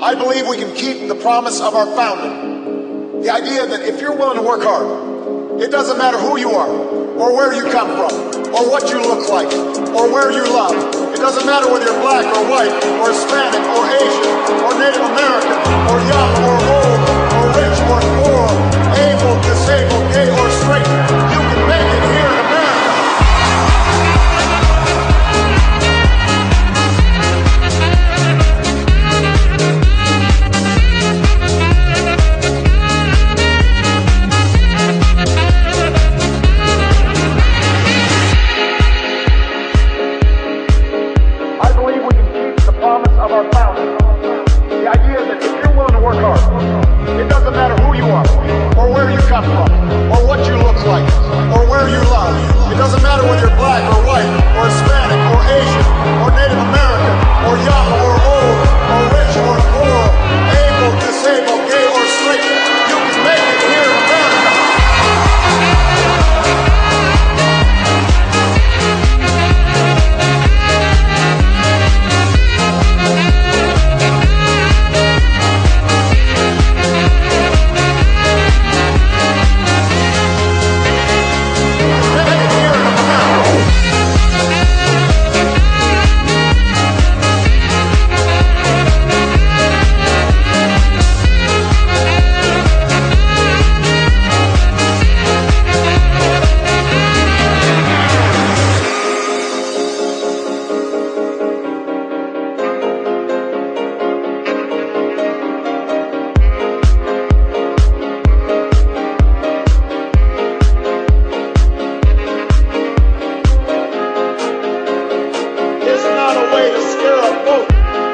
I believe we can keep the promise of our founding. The idea that if you're willing to work hard, it doesn't matter who you are, or where you come from, or what you look like, or where you love. It doesn't matter whether you're black or white, or Hispanic, or Asian, or Native American, or young, or old, or rich, or poor, to work hard, it doesn't matter who you are, or where you come from, or what you look like, Deus, meu.